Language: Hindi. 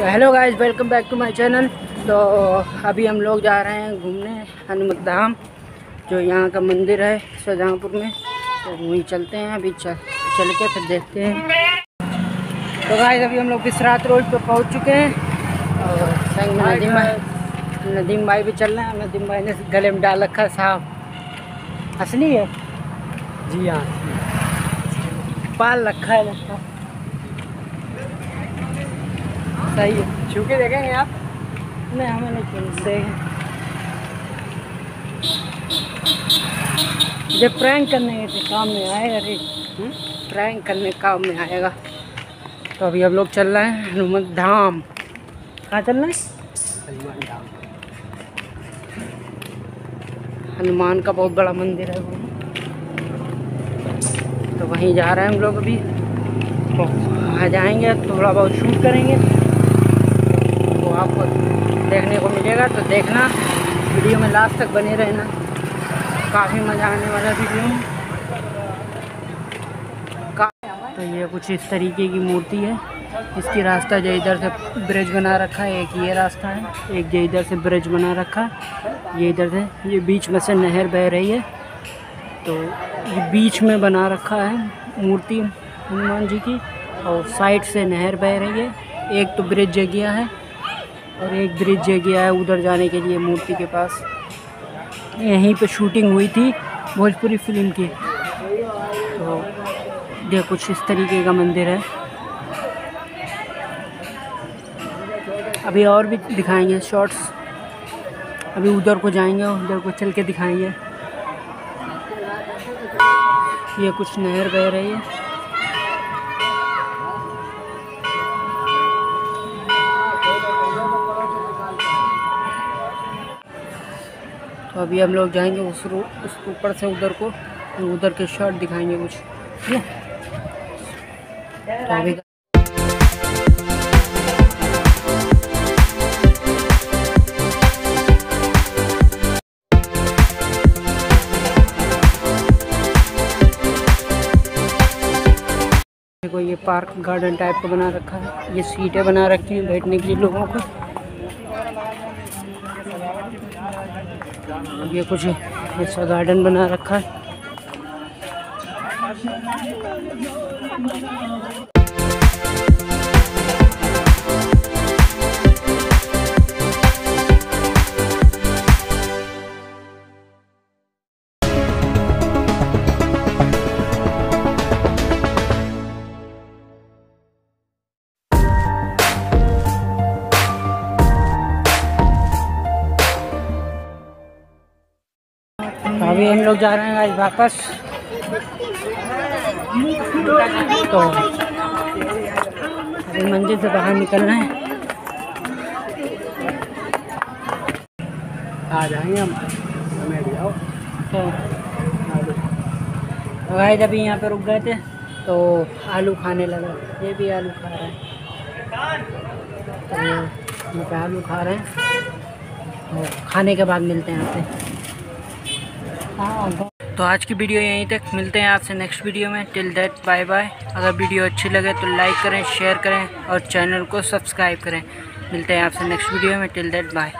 तो hello guys welcome back to my channel तो अभी हम लोग जा रहे हैं घूमने हनुमत धाम जो यहाँ का मंदिर है शाहजहाँपुर में। तो वहीं चलते हैं अभी चल चल के फिर देखते हैं। तो गाइस अभी हम लोग विश्रात रोड पर पहुँच चुके हैं। और संग में नदीम भाई नदीम भाई भी चल रहे हैं। नदीम भाई ने गले में डाल रखा है साहब असली है? जी हाँ। पाल रखा है लगता है। सही है छू के देखेंगे आप? नहीं हमें नहीं खेलते जब प्रैंक करने के थे काम में आएगा रे प्रैंक करने काम में आएगा। तो अभी हम लोग चल रहे हैं हनुमत धाम। कहाँ चल रहे हैं? हनुमान धाम। हनुमान का बहुत बड़ा मंदिर है वो। तो वहीं जा रहे हैं हम लोग अभी। तो वहाँ जाएँगे थोड़ा बहुत शूट करेंगे। आपको देखने को मिलेगा तो देखना। वीडियो में लास्ट तक बने रहना। काफ़ी मज़ा आने वाला वीडियो। तो ये कुछ इस तरीके की मूर्ति है। इसकी रास्ता जो इधर से ब्रिज बना रखा है, एक ये रास्ता है, एक जो इधर से ब्रिज बना रखा है ये इधर से, ये बीच में से नहर बह रही है। तो ये बीच में बना रखा है मूर्ति हनुमान जी की, और साइड से नहर बह रही है। एक तो ब्रिज जगह है और एक ब्रिज जगह है उधर जाने के लिए मूर्ति के पास। यहीं पे शूटिंग हुई थी भोजपुरी फ़िल्म की। तो देख कुछ इस तरीके का मंदिर है। अभी और भी दिखाएँगे शॉर्ट्स अभी उधर को जाएँगे, उधर को चल के दिखाएँगे। ये कुछ नहर बह रही है। तो अभी हम लोग जाएँगे उस रो, उस ऊपर से उधर को तो उधर के शर्ट दिखाएँगे कुछ। तो अभी देखो ये पार्क गार्डन टाइप का बना रखा है। ये सीटें बना रखी हैं बैठने के लिए लोगों को। ये कुछ अच्छा गार्डन बना रखा है। तो अभी हम लोग जा रहे हैं आज वापस। तो अभी मंदिर से बाहर निकल रहे हैं। आ जाएँगे हम। तो गाइस अभी यहाँ पे रुक गए थे तो आलू खाने लगा। ये भी आलू खा रहे हैं। तो आलू खा रहे हैं। और खाने के बाद मिलते हैं आपसे तो आज की वीडियो यहीं तक। मिलते हैं आपसे नेक्स्ट वीडियो में। टिल दैट बाय बाय अगर वीडियो अच्छी लगे तो लाइक करें शेयर करें और चैनल को सब्सक्राइब करें। मिलते हैं आपसे नेक्स्ट वीडियो में। Till that bye